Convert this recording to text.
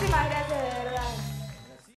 divided